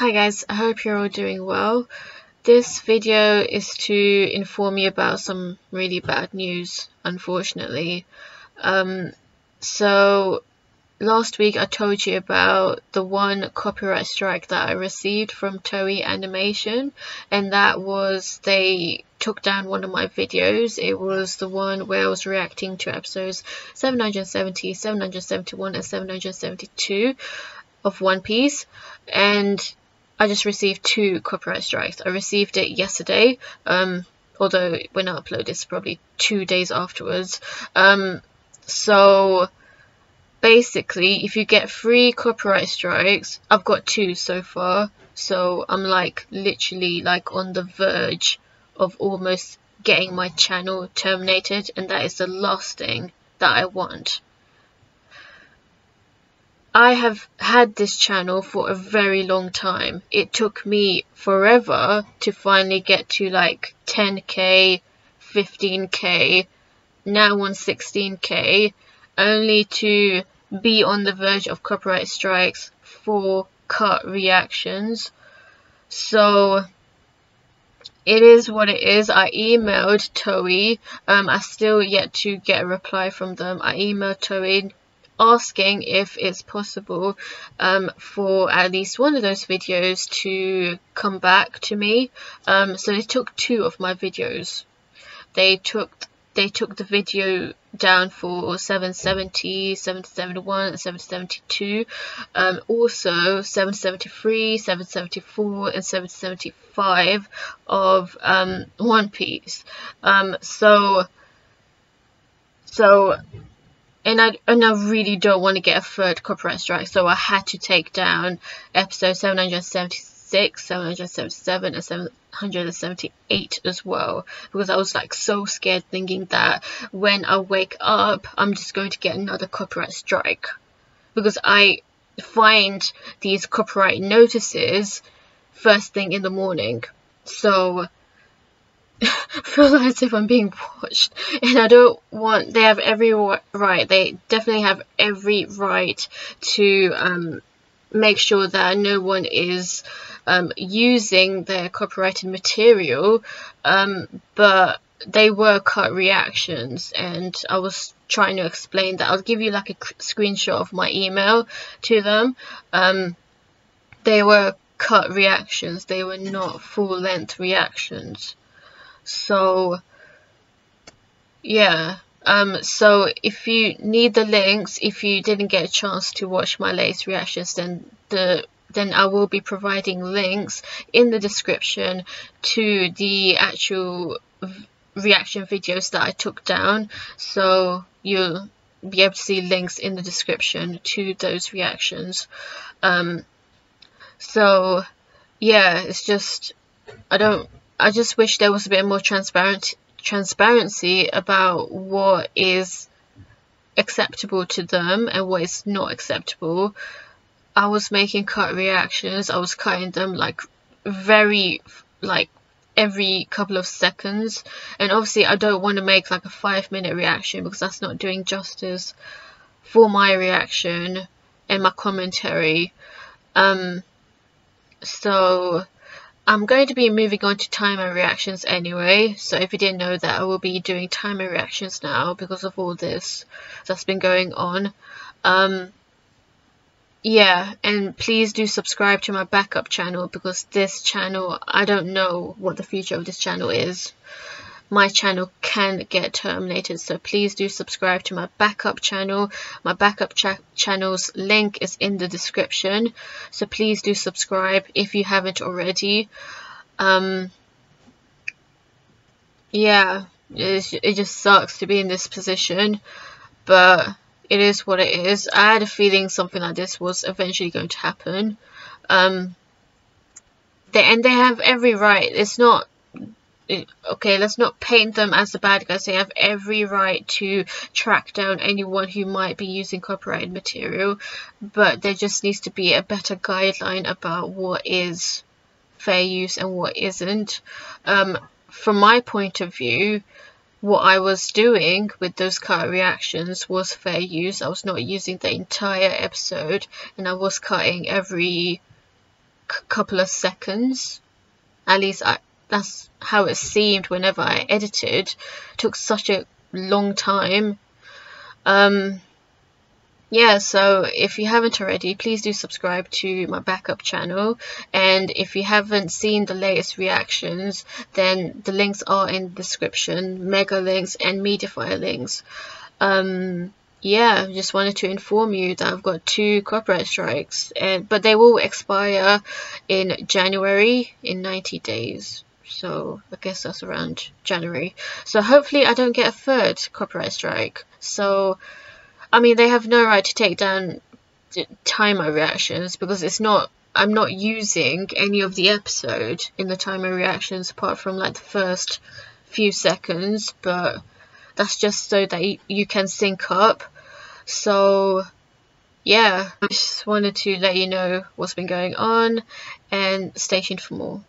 Hi guys, I hope you're all doing well. This video is to inform you about some really bad news, unfortunately. Um, so, last week I told you about the one copyright strike that I received from Toei Animation, and that was they took down one of my videos. It was the one where I was reacting to episodes 770, 771, and 772 of One Piece, and I just received two copyright strikes. I received it yesterday, um, although when I upload it's probably two days afterwards. Um, so basically, if you get three copyright strikes, I've got two so far. So I'm like literally like on the verge of almost getting my channel terminated, and that is the last thing that I want. I have had this channel for a very long time. It took me forever to finally get to like 10k, 15k, now on 16k, only to be on the verge of copyright strikes for cut reactions. So it is what it is. I emailed Toei. Um, I still yet to get a reply from them. I emailed Toei asking if it's possible um, for at least one of those videos to come back to me. Um, so they took two of my videos. They took they took the video down for 770, 771, 772, um, also 773, 774, and 775 of um, One Piece. Um, so, so and I and I really don't want to get a third copyright strike, so I had to take down episode 776, 777, and 778 as well because I was like so scared thinking that when I wake up, I'm just going to get another copyright strike because I find these copyright notices first thing in the morning. So feel as if I'm being watched, and I don't want. They have every right. They definitely have every right to um, make sure that no one is um, using their copyrighted material. Um, but they were cut reactions, and I was trying to explain that. I'll give you like a screenshot of my email to them. Um, they were cut reactions. They were not full length reactions. So yeah, um, so if you need the links, if you didn't get a chance to watch my latest reactions, then the then I will be providing links in the description to the actual reaction videos that I took down. So you'll be able to see links in the description to those reactions. Um, so yeah, it's just I don't I just wish there was a bit more transparent transparency about what is acceptable to them and what is not acceptable. I was making cut reactions. I was cutting them like very like every couple of seconds and obviously I don't want to make like a five minute reaction because that's not doing justice for my reaction and my commentary um so I'm going to be moving on to timer reactions anyway, so if you didn't know that, I will be doing timer reactions now because of all this that's been going on. Um, yeah, and please do subscribe to my backup channel because this channel, I don't know what the future of this channel is my channel can get terminated so please do subscribe to my backup channel. My backup cha channel's link is in the description so please do subscribe if you haven't already. Um yeah it, it just sucks to be in this position but it is what it is. I had a feeling something like this was eventually going to happen. Um they, and they have every right. It's not okay, let's not paint them as the bad guys. They have every right to track down anyone who might be using copyrighted material, but there just needs to be a better guideline about what is fair use and what isn't. Um, from my point of view, what I was doing with those cut reactions was fair use. I was not using the entire episode and I was cutting every couple of seconds. At least I, that's how it seemed whenever I edited. It took such a long time. Um, yeah, so if you haven't already, please do subscribe to my backup channel. And if you haven't seen the latest reactions, then the links are in the description, mega links and Mediafire links. Um, yeah, just wanted to inform you that I've got two copyright strikes, and but they will expire in January in 90 days. So I guess that's around January. So hopefully I don't get a third copyright strike. So I mean they have no right to take down timer reactions because it's not I'm not using any of the episode in the timer reactions apart from like the first few seconds, but that's just so that you, you can sync up. So yeah, I just wanted to let you know what's been going on and stay tuned for more.